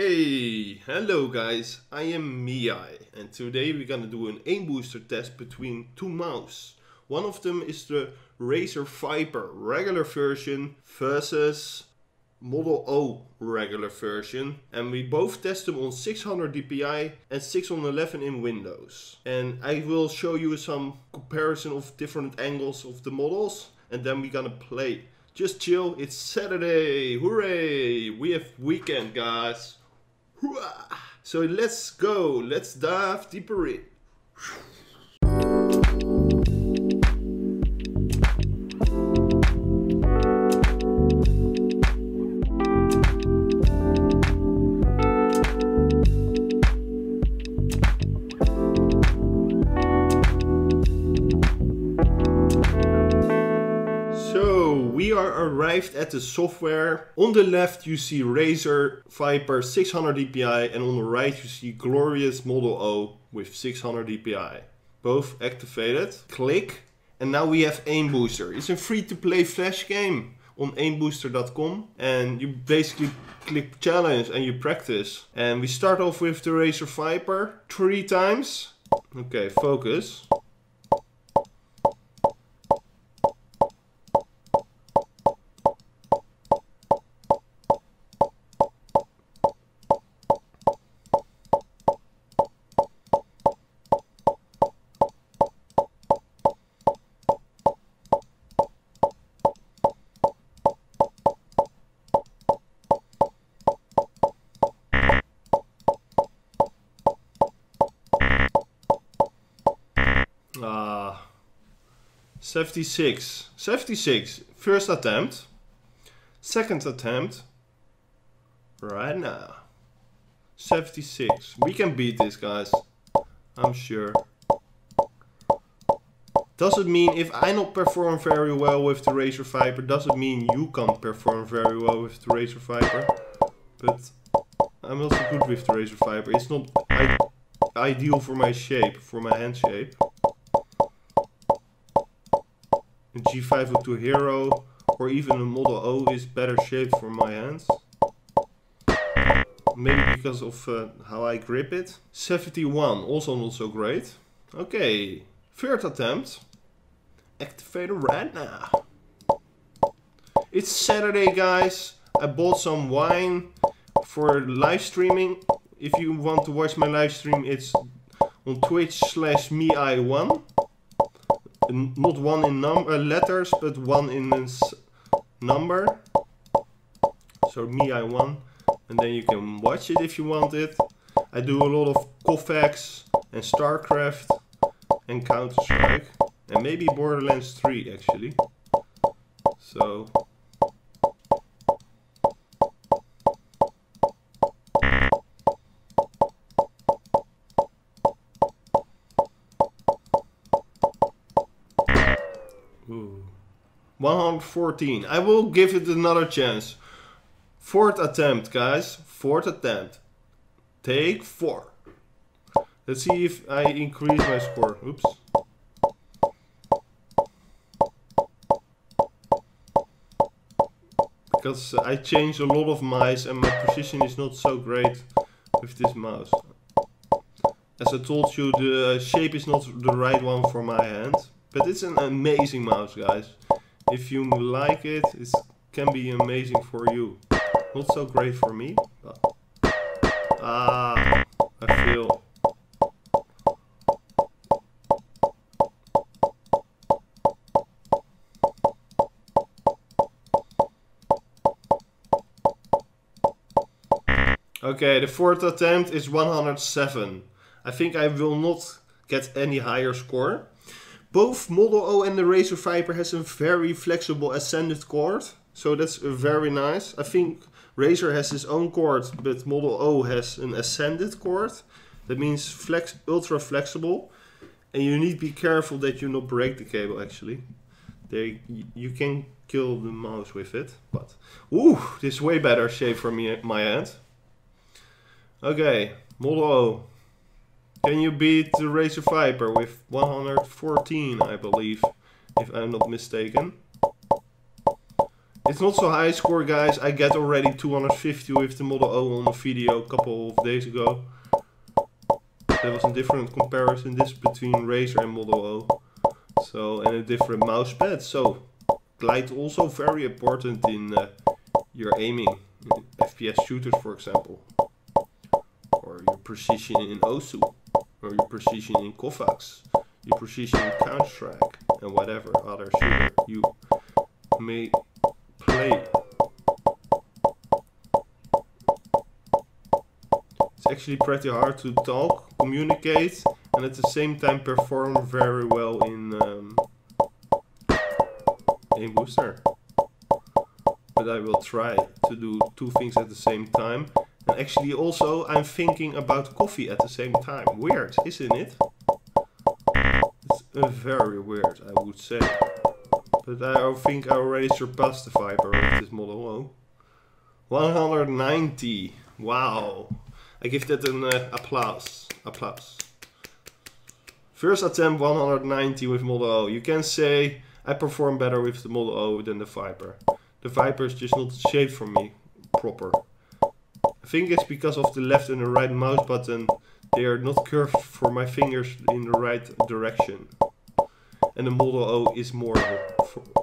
Hey, hello guys, I am miEye and today we're gonna do an aim booster test between two mouse. One of them is the Razer Viper regular version versus Model O regular version and we both test them on 600 dpi and 611 in Windows. And I will show you some comparison of different angles of the models and then we're gonna play. Just chill, it's Saturday, hooray! We have weekend guys. So let's go, let's dive deeper in. At the software. On the left you see Razer Viper 600 dpi and on the right you see glorious Model O with 600 dpi. Both activated. Click and now we have Aim Booster. It's a free to play flash game on aimbooster.com and you basically click challenge and you practice. And we start off with the Razer Viper three times. Okay, focus. 76. 76. First attempt. Second attempt. Right now. 76. We can beat this, guys. I'm sure. Does it mean if I not perform very well with the Razer Viper, does it mean you can't perform very well with the Razer Viper? But I'm also good with the Razer Viper. It's not ideal for my shape, for my hand shape. G502 Hero or even a Model O is better shaped for my hands. Maybe because of uh, how I grip it. 71, also not so great. Okay, third attempt. Activator right now. It's Saturday guys. I bought some wine for live streaming. If you want to watch my live stream, it's on Twitch slash MeI1 not one in num uh, letters, but one in number. So me, I won, and then you can watch it if you want it. I do a lot of KovaaK's and StarCraft and Counter Strike, and maybe Borderlands 3 actually. So. 114. I will give it another chance. Fourth attempt, guys. Fourth attempt. Take four. Let's see if I increase my score. Oops. Because I changed a lot of mice and my position is not so great with this mouse. As I told you, the shape is not the right one for my hand. But it's an amazing mouse, guys. If you like it, it can be amazing for you. Not so great for me, but... Ah, I feel... Okay, the fourth attempt is 107. I think I will not get any higher score. Both Model O and the Razer Viper has a very flexible ascended cord, so that's very nice. I think Razer has his own cord, but Model O has an ascended cord. That means flex, ultra flexible, and you need to be careful that you not break the cable. Actually, they you can kill the mouse with it, but ooh, this is way better shape for me my hand. Okay, Model O. Can you beat the Razer Viper with 114, I believe, if I'm not mistaken? It's not so high score, guys. I get already 250 with the Model O on a video a couple of days ago. There was a different comparison this between Razer and Model O. So, and a different mouse pad. So, glide also very important in uh, your aiming. In FPS shooters, for example. Or your precision in Osu. Or your precision in KovaaK's. Your precision in Counter-Strike. And whatever other shooter you may play. It's actually pretty hard to talk, communicate, and at the same time perform very well in um, in Booster. But I will try to do two things at the same time. Actually also I'm thinking about coffee at the same time. Weird, isn't it? It's uh, very weird, I would say. But I think I already surpassed the Viper with this Model O. 190. Wow. I give that an uh, applause. Applause. First attempt 190 with Model O. You can say I perform better with the Model O than the Viper. The Viper is just not shaped for me proper. Think it's because of the left and the right mouse button. They are not curved for my fingers in the right direction and the Model O is more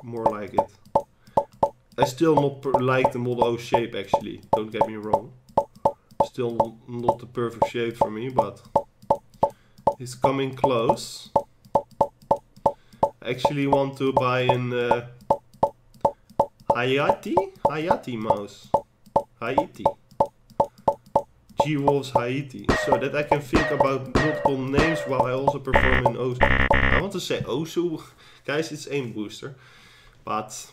more like it. I still not like the Model O shape actually, don't get me wrong. Still not the perfect shape for me, but it's coming close. I actually want to buy an uh, Hayati? Hayati mouse. Haiti. G-Wolves Haiti. So that I can think about multiple names while I also perform in Osu. I want to say Osu. Guys, it's aim booster. But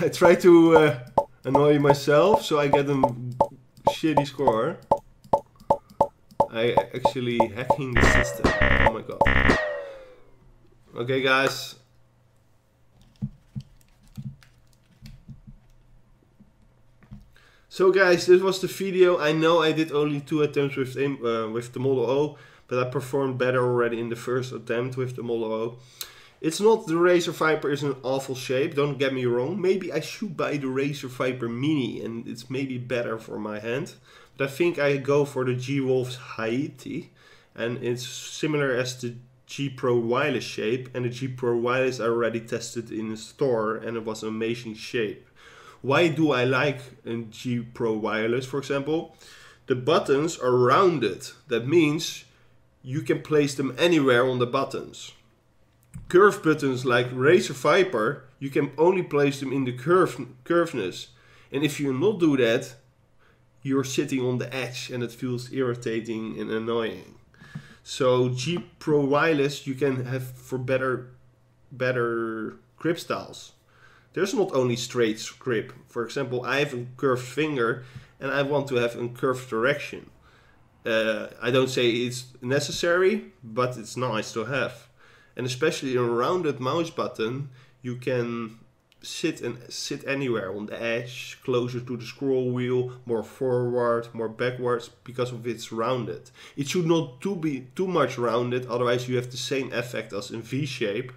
I try to uh, annoy myself so I get a shitty score. I actually hacking the system. Oh my god. Okay guys, So guys, this was the video. I know I did only two attempts with, uh, with the Model O, but I performed better already in the first attempt with the Model O. It's not the Razer Viper is an awful shape, don't get me wrong. Maybe I should buy the Razer Viper Mini and it's maybe better for my hand. But I think I go for the G-Wolves Haiti. And it's similar as the G Pro wireless shape. And the G Pro wireless I already tested in the store and it was an amazing shape. Why do I like a G Pro wireless, for example? The buttons are rounded. That means you can place them anywhere on the buttons. Curved buttons like Razer Viper, you can only place them in the curve, curveness. And if you not do that, you're sitting on the edge and it feels irritating and annoying. So G Pro wireless you can have for better better grip styles there's not only straight grip. For example, I have a curved finger and I want to have a curved direction. Uh, I don't say it's necessary, but it's nice to have. And especially in a rounded mouse button, you can sit and sit anywhere on the edge, closer to the scroll wheel, more forward, more backwards, because of its rounded. It should not too be too much rounded, otherwise you have the same effect as in V shape.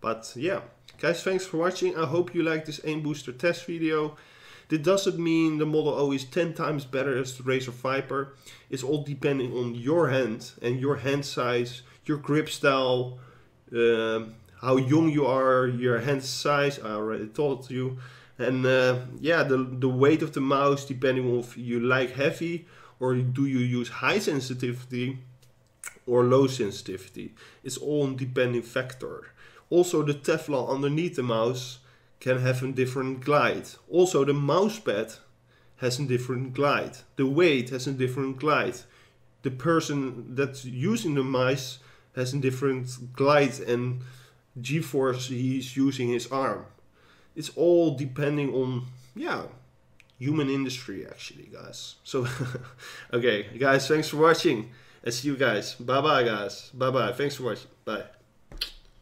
But yeah. Guys, thanks for watching. I hope you like this aim booster test video. This doesn't mean the Model O is 10 times better as the Razer Viper. It's all depending on your hand and your hand size, your grip style, uh, how young you are, your hand size, I already told you. And uh, yeah, the, the weight of the mouse depending on if you like heavy or do you use high sensitivity or low sensitivity. It's all depending factor. Also the Teflon underneath the mouse can have a different glide. Also the mousepad has a different glide. The weight has a different glide. the person that's using the mice has a different glide and g-force he's using his arm. It's all depending on, yeah, human industry actually, guys. So, okay, guys, thanks for watching. I see you guys. Bye bye, guys. Bye bye. Thanks for watching. Bye.